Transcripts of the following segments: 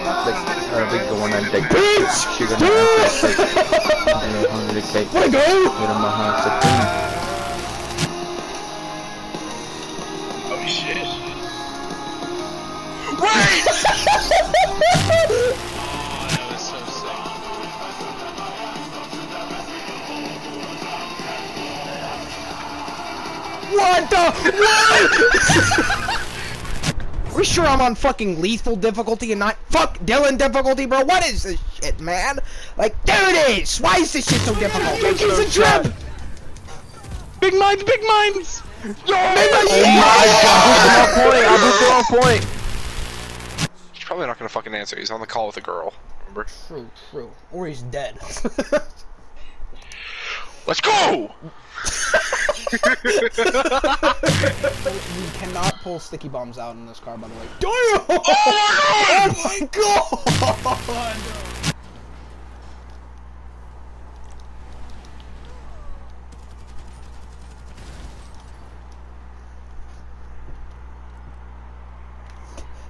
Uh, big the one and like, bitch! She gonna have to like, you know, hungry cake. Let go! Get him a hand What? We sure I'm on fucking lethal difficulty and not fuck Dylan difficulty, bro? What is this shit, man? Like, there it is! Why is this shit so difficult? It's a trip! Big minds, big minds! Yo, Oh my god! point! I blew point! He's probably not gonna fucking answer. He's on the call with a girl. Remember? True, true. Or he's dead. Let's go! We cannot pull sticky bombs out in this car, by the way. Damn! Oh my god!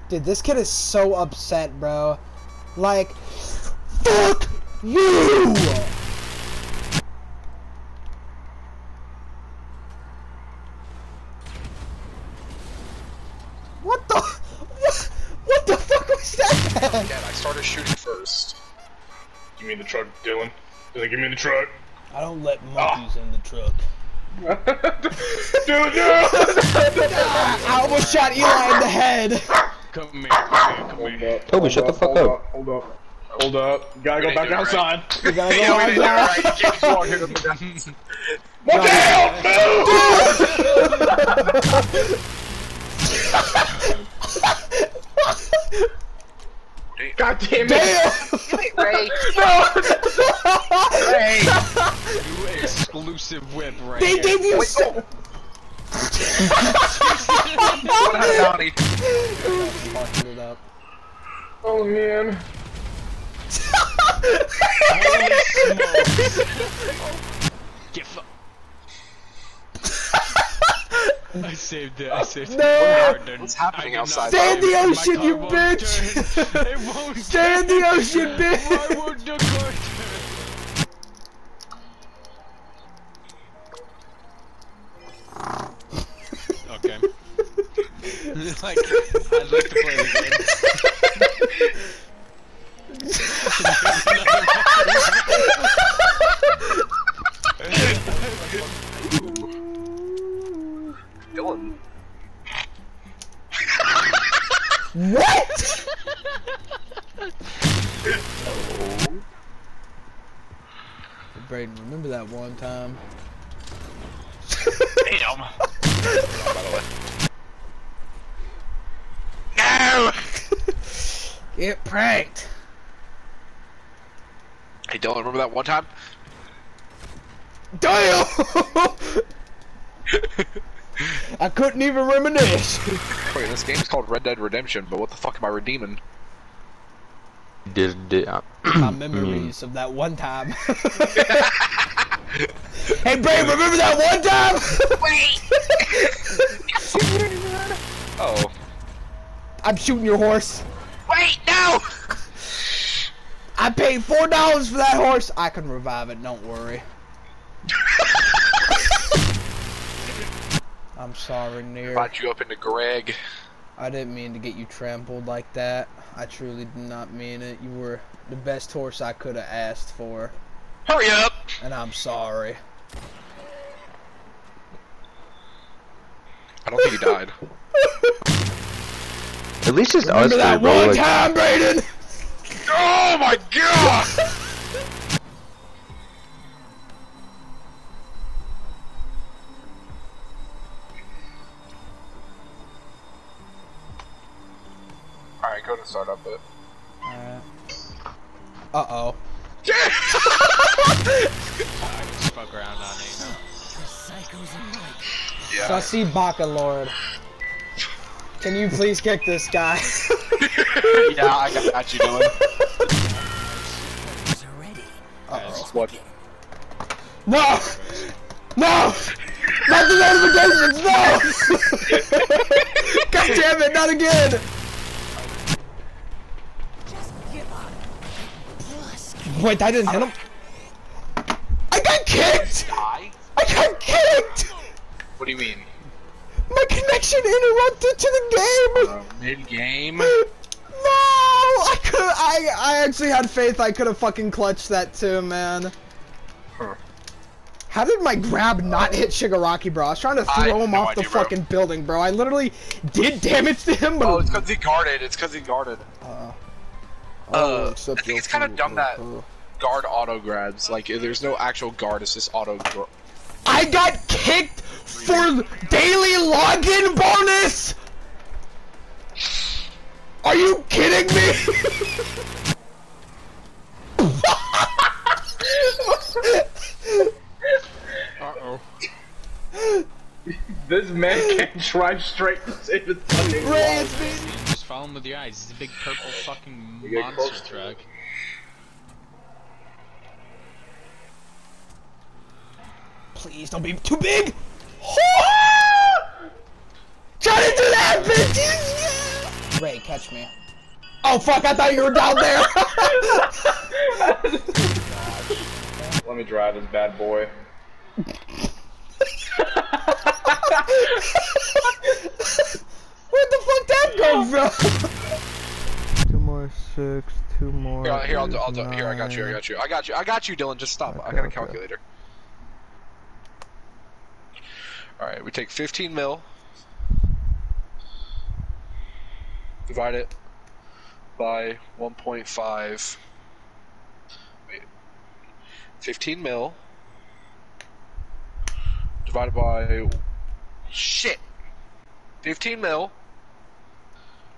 Dude, this kid is so upset, bro. Like, fuck you! Dylan. Dylan, give me the truck. I don't let ah. monkeys in the truck. Dude, no! I almost shot Eli in the head. Come here, come here, come here. Toby, hold shut the fuck hold up. Hold up. Hold up. Gotta go back do it right. outside. We gotta go Yeah, we did it outside. right. Keep walking up and. What the hell? Move! God damn it! Damn! Ray! No! Ray! You exclusive whip right They here. gave you. Wait, so- What happened, Donnie? Fucking oh. it up. Oh man. Holy smokes. Get fu- I saved it, I oh, saved it. No! Oh, My What's happening I did not outside? Stay in the save it. My ocean, you bitch! turn. It won't Stay in the turn. ocean, Why bitch! won't the car turn? Okay. like, I'd like to play the What? Brayden, remember that one time? Damn. no! Get pranked. Hey, Dylan, remember that one time? Damn! I couldn't even reminisce. Wait, this game's called Red Dead Redemption, but what the fuck am I redeeming? Did, did, uh, My memories of that one time. hey, Bray, remember that one time? Wait. oh. I'm shooting your horse. Wait, no! I paid four dollars for that horse. I can revive it. Don't worry. I'm sorry, Near. Brought you up into Greg. I didn't mean to get you trampled like that. I truly did not mean it. You were the best horse I could have asked for, Hurry up! and I'm sorry. I don't think he died. at least it's us Remember that one Like, time, Brayden? oh my god! go to startup it. Uh oh. I fuck around on it, you know? Yeah. Sussy Baka Lord. Can you please kick this guy? yeah, I got, got you doing. Uh-oh. What? No! No! Not the notifications, no! God damn it, not again! Wait, I didn't hit him? I got kicked! I got kicked! What do you mean? My connection interrupted to the game! Mid game. No! I could I I actually had faith I could have fucking clutched that too, man. Huh. How did my grab not hit Shigaraki, bro? I was trying to throw him no off the idea, bro. fucking building, bro. I literally did damage to him, but Oh, it's because he guarded. It's because he guarded. Uh, Uh, I think it's kinda dumb that- uh, Guard auto grabs. Like there's no actual guard. It's just auto. gra- I got kicked for daily login bonus. Are you kidding me? Uh-oh. This man can't drive straight to save his fucking Ray, life. it's me. Just follow him with your eyes. He's a big purple fucking monster truck. Please don't be too big. Try to do that, bitches! Ray, catch me. Oh fuck! I thought you were down there. Let me drive this bad boy. Where'd the fuck that go from? Two more six, two more. Here, here I'll do. I'll do. Here, I got you. I got you. I got you. I got you, Dylan. Just stop. I Okay, got a okay. All right, we take 15 mil. Divide it by 1.5. Wait. 15 mil. Divided by. Shit! 15 mil.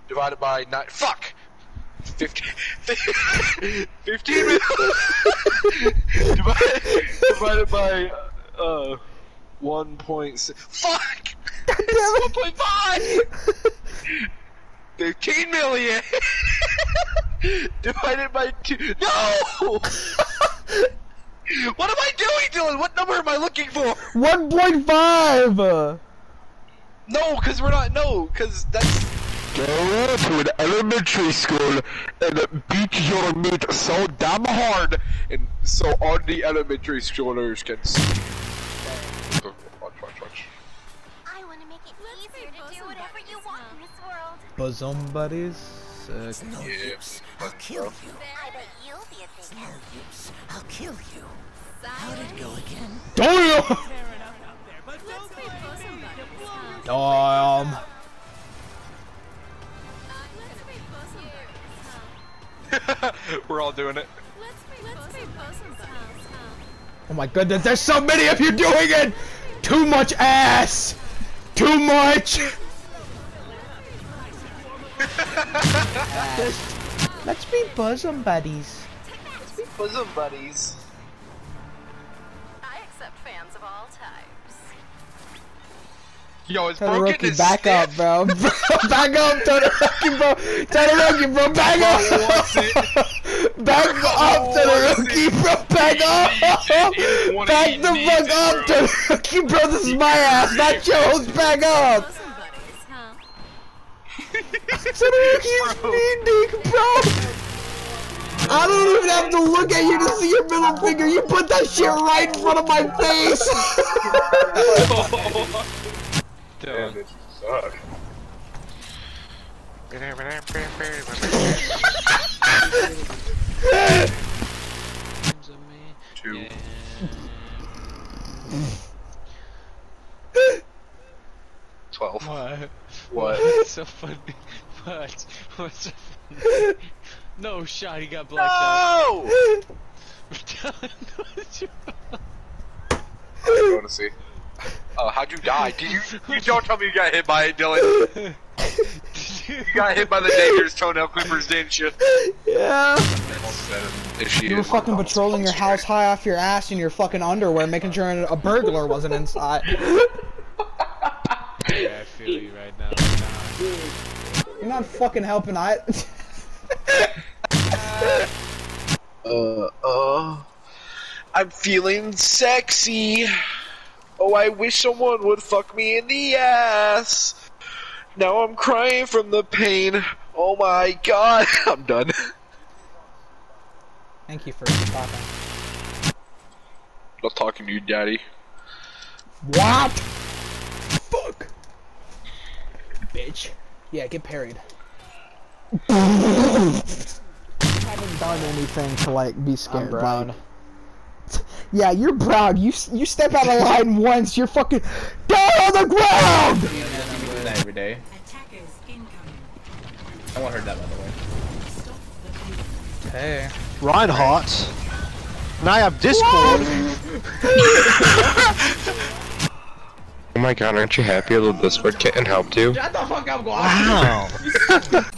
Divided by 9. Fuck! 15, 15 mil. divided, divided by. Uh. 1.6. Fuck! It's 1.5! 15 million! Divided by 2. No! what am I doing, Dylan? What number am I looking for? One point five. No, because we're not. No, because that's. Go to an elementary school And beat your meat so damn hard, and so all the elementary schoolers can Bosom buddies. Uh, Sick. No Yeah. use. I'll kill you. I bet you'll be a big No help. use. I'll kill you. How'd it go again? Damn. Let's be bosom buddies, huh? Damn. Uh, let's be bosom buddies, huh? We're all doing it. Let's be Let's be bosom buddies, huh? Oh my goodness, there's so many of you doing it! Too much ass! Too much! Let's be bosom buddies. Let's be bosom buddies. I accept fans of all types. Yo, it's Todoroki, broken. It's back up, stiff. bro. back up, Todoroki, bro. Todoroki, bro, back up. back up, Todoroki, bro, back up. Back the fuck up, Todoroki, bro. This is my ass, not yours. Back up. Bosom buddies, huh? Todoroki's mean dick, bro. I don't even have to look at you to see your middle finger. You put that shit right in front of my face. Damn, Dylan. this suck. Arms of me. Two. Yeah. Twelve. What? What? What's so funny? What? What's so funny? No shot, he got blacked out. No! Dylan, what'd you- I want to see. Oh, how'd you die? Did you? You don't tell me you got hit by it, Dylan. You got hit by the dangerous toenail clippers, didn't you? yeah. If You were fucking patrolling your house high off your ass in your fucking underwear, making sure a burglar wasn't inside. Yeah, you right now. Nah. You're not fucking helping. I. Uh, uh. I'm feeling sexy. Oh I wish someone would fuck me in the ass. Now I'm crying from the pain. Oh my god. I'm done. Thank you for stopping. Not talking to you, daddy. What? Fuck. Bitch. Yeah, get parried. I haven't done anything to like be scared. brown. like- yeah, you're proud. You you step out of line once, you're fucking down on the ground. You do that every day. I want to heard that by the way. Hey. Reinhardt. And I have Discord. Oh my god, aren't you happy a little Discord kitten helped you? Shut the fuck up, Guap. Wow.